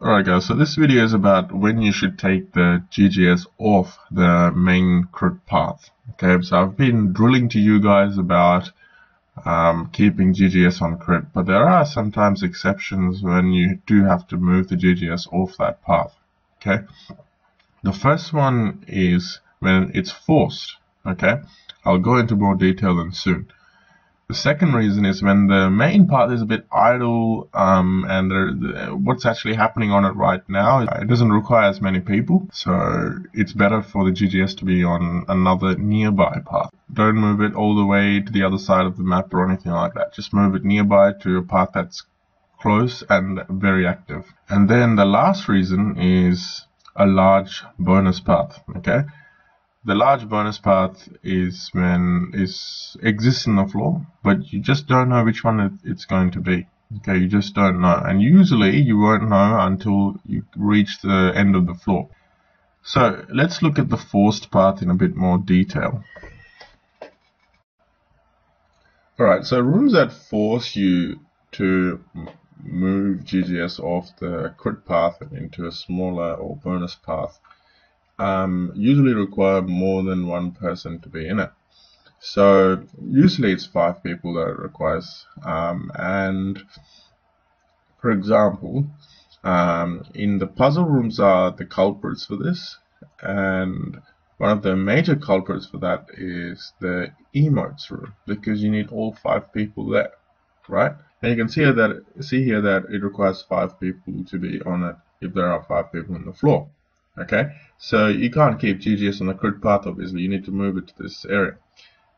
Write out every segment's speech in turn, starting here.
Alright guys, so this video is about when you should take the GGS off the main crit path. Okay, so I've been drilling to you guys about um, keeping GGS on crit, but there are sometimes exceptions when you do have to move the GGS off that path. Okay, the first one is when it's forced. Okay, I'll go into more detail then soon. The second reason is when the main path is a bit idle um, and there, what's actually happening on it right now, it doesn't require as many people, so it's better for the GGS to be on another nearby path. Don't move it all the way to the other side of the map or anything like that. Just move it nearby to a path that's close and very active. And then the last reason is a large bonus path, okay? The large bonus path is when it exists in the floor, but you just don't know which one it's going to be. Okay, you just don't know. And usually you won't know until you reach the end of the floor. So let's look at the forced path in a bit more detail. Alright, so rooms that force you to move GGS off the crit path and into a smaller or bonus path um, usually require more than one person to be in it. So usually it's five people that it requires. Um, and for example, um, in the puzzle rooms are the culprits for this, and one of the major culprits for that is the emotes room because you need all five people there, right? And you can see here that see here that it requires five people to be on it if there are five people on the floor. Okay, so you can't keep GGS on the crit path obviously, you need to move it to this area.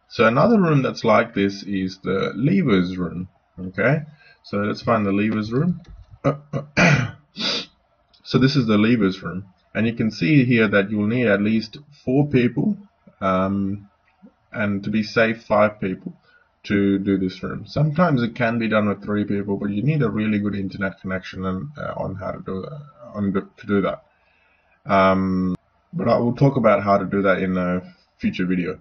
So another room that's like this is the levers room. Okay, so let's find the levers room. so this is the levers room, and you can see here that you'll need at least four people, um, and to be safe, five people to do this room. Sometimes it can be done with three people, but you need a really good internet connection and, uh, on how to do that. On to do that. Um, but I will talk about how to do that in a future video.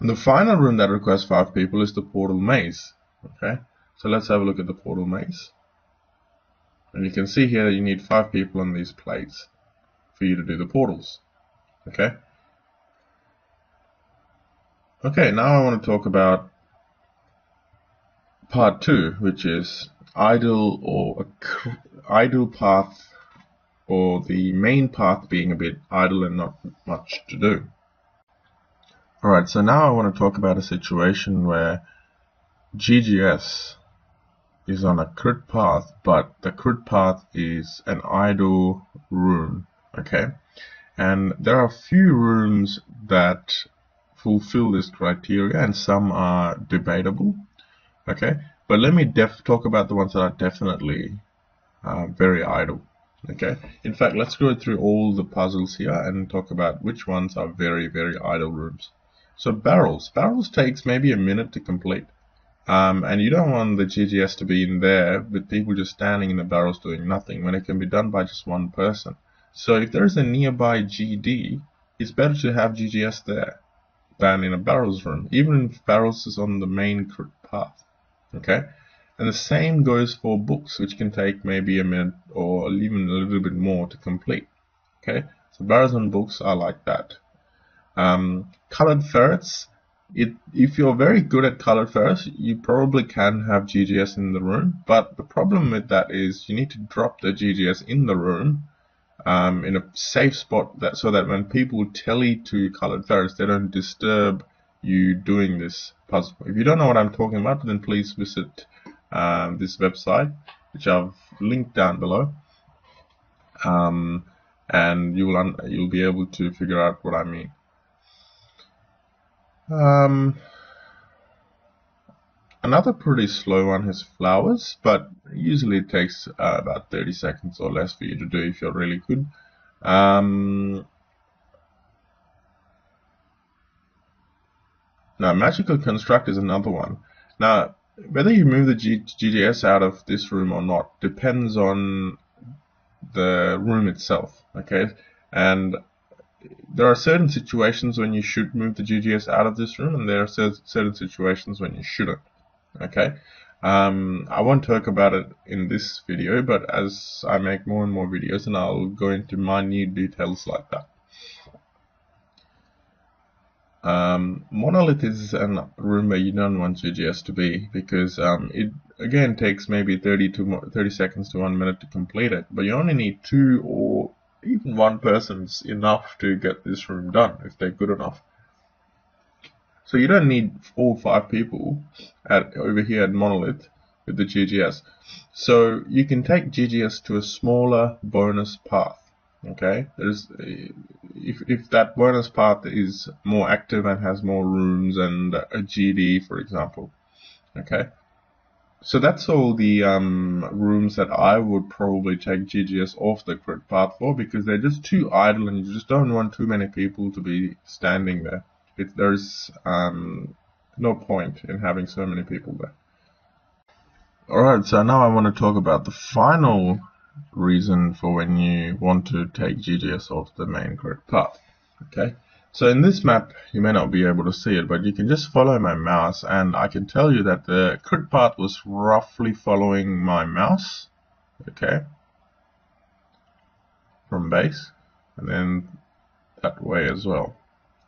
The final room that requires five people is the portal maze. Okay, so let's have a look at the portal maze. And you can see here that you need five people on these plates for you to do the portals. Okay. Okay, now I want to talk about part two, which is idle or idle path or the main path being a bit idle and not much to do. Alright, so now I want to talk about a situation where GGS is on a crit path, but the crit path is an idle room, okay? And there are a few rooms that fulfill this criteria and some are debatable, okay? But let me talk about the ones that are definitely uh, very idle. Okay, in fact, let's go through all the puzzles here and talk about which ones are very, very idle rooms. So barrels. Barrels takes maybe a minute to complete. Um, and you don't want the GGS to be in there with people just standing in the barrels doing nothing when it can be done by just one person. So if there's a nearby GD, it's better to have GGS there than in a barrels room, even if barrels is on the main path. Okay, and the same goes for books, which can take maybe a minute or even a little bit more to complete. Okay, so and books are like that. Um, colored ferrets, it, if you're very good at colored ferrets, you probably can have GGS in the room, but the problem with that is you need to drop the GGS in the room um, in a safe spot that so that when people tally to colored ferrets, they don't disturb you doing this puzzle. If you don't know what I'm talking about, then please visit um, this website, which I've linked down below. Um, and you will you'll be able to figure out what I mean. Um, another pretty slow one is flowers, but usually it takes uh, about 30 seconds or less for you to do if you're really good. Um, now, magical construct is another one. Now, whether you move the G GGS out of this room or not depends on the room itself, okay? And there are certain situations when you should move the GGS out of this room, and there are certain situations when you shouldn't, okay? Um, I won't talk about it in this video, but as I make more and more videos, and I'll go into minute details like that. Um, monolith is a room where you don't want GGS to be because um, it again takes maybe 30 to 30 seconds to one minute to complete it, but you only need two or even one person's enough to get this room done if they're good enough. So you don't need all five people at over here at Monolith with the GGS. So you can take GGS to a smaller bonus path. Okay, there's if if that bonus path is more active and has more rooms and a GD, for example. Okay, so that's all the um, rooms that I would probably take GGS off the crit path for because they're just too idle and you just don't want too many people to be standing there. It, there's um, no point in having so many people there. Alright, so now I want to talk about the final reason for when you want to take GGS off the main crit path. Okay, so in this map, you may not be able to see it, but you can just follow my mouse and I can tell you that the crit path was roughly following my mouse, okay, from base, and then that way as well,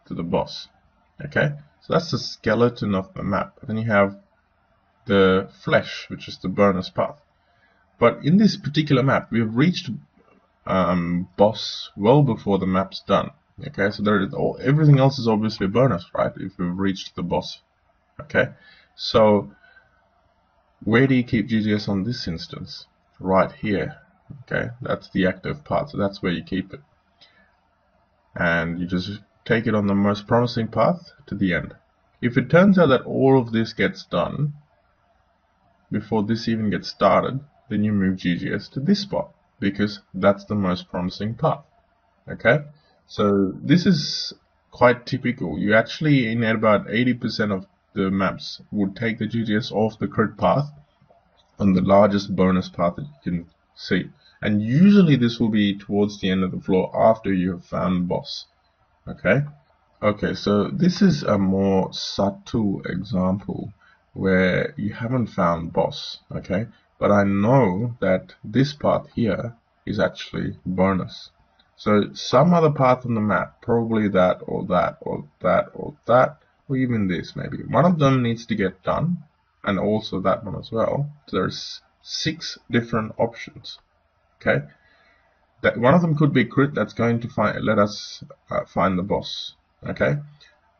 to the boss, okay. So that's the skeleton of the map. Then you have the flesh, which is the bonus path. But in this particular map, we have reached um, boss well before the map's done. Okay, so there is all, everything else is obviously a bonus, right? If we've reached the boss. Okay, so where do you keep GGS on this instance? Right here. Okay, that's the active part, so that's where you keep it. And you just take it on the most promising path to the end. If it turns out that all of this gets done before this even gets started, then you move GGS to this spot because that's the most promising path. Okay? So this is quite typical. You actually, in about 80% of the maps, would take the GGS off the crit path on the largest bonus path that you can see. And usually this will be towards the end of the floor after you have found boss. Okay? Okay, so this is a more subtle example where you haven't found boss. Okay? But I know that this part here is actually bonus. So some other path on the map, probably that or that or that or that, or even this maybe. One of them needs to get done, and also that one as well. So there's six different options. Okay, that one of them could be crit. That's going to find let us uh, find the boss. Okay,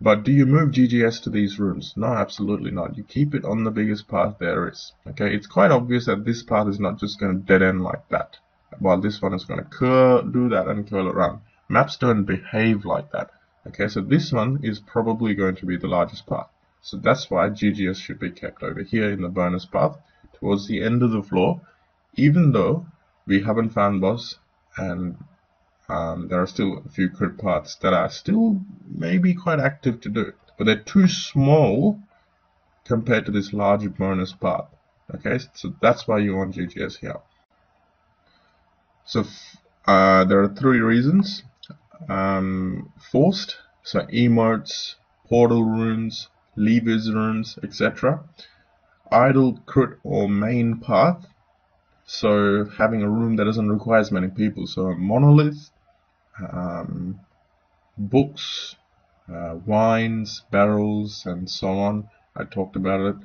but do you move GGS to these rooms? No, absolutely not. You keep it on the biggest path there is. Okay, it's quite obvious that this path is not just going to dead end like that while this one is going to curl, do that and curl around. Maps don't behave like that. Okay, so this one is probably going to be the largest path. So that's why GGS should be kept over here in the bonus path towards the end of the floor, even though we haven't found boss and um, there are still a few crit paths that are still maybe quite active to do, but they're too small compared to this larger bonus path. Okay, so that's why you want GGS here. So uh, there are three reasons. Um, forced, so emotes, portal rooms, levers rooms, etc. Idle, crit, or main path. So having a room that doesn't require as many people. So a monolith, um, books, uh, wines, barrels, and so on. I talked about it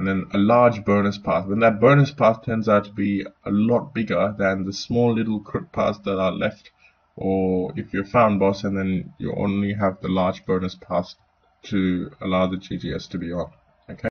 and then a large bonus path. When that bonus path turns out to be a lot bigger than the small little crit paths that are left, or if you're found boss and then you only have the large bonus path to allow the GGS to be on.